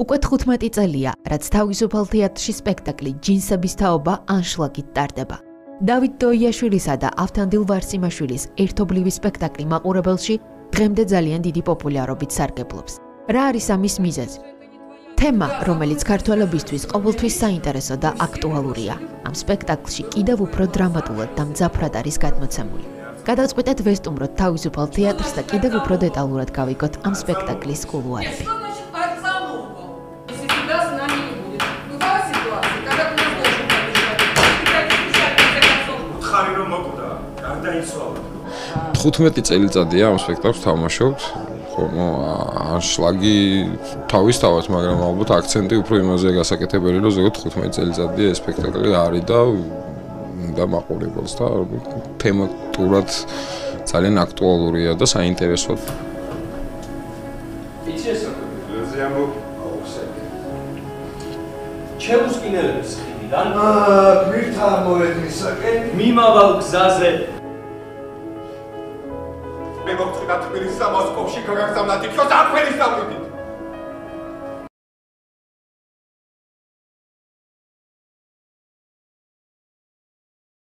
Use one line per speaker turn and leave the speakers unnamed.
უკვე 15 წელია, რაც თავისუფალ თეატრში სპექტაკლი ჯინსების თაობა ანშლაგით ტარდება. დავით დოიაშვილისა და ავთანდილ ვარსიმაშვილის ერთობლივი სპექტაკლი მაყურებელში დღემდე ძალიან დიდი პოპულარობით სარგებლობს. რა არის ამის მიზეზი? თემა, რომელიც ქართველებისთვის ყოველთვის საინტერესო და აქტუალურია. ამ სპექტაკლში კიდევ უფრო დრამატულად და მძაფრად არის გადმოცემული. გადავწყვიტეთ ვესტუმროთ თავისუფალ თეატრს და კიდევ უფრო დეტალურად გავიგოთ ამ სპექტაკლის კულუარები.
ხარი რომ მოკვდა, გარდაიცვალა.
15 წელიწადია ამ სპექტაკლს თამაშობთ. ხო, ნუ ანშლაგი თავისთავად, მაგრამ ალბათ აქცენტი უფრო იმაზე გასაკეთებელი, რომ ზოგადად 15 წელიწადია ეს სპექტაკლი არის და და მაყურებელს და თემატურად ძალიან აქტუალურია და საინტერესოა.
იცი ეს რა ამბო ჩემუსკინელების ხიდიდან
აა გვირთა მოედნისაკენ?
მიმავალ გზაზე.
მე მოგწყვიტა თბილისსა მოსკოვში გაგაგზავნა თითქოს აქვენის დავლიდით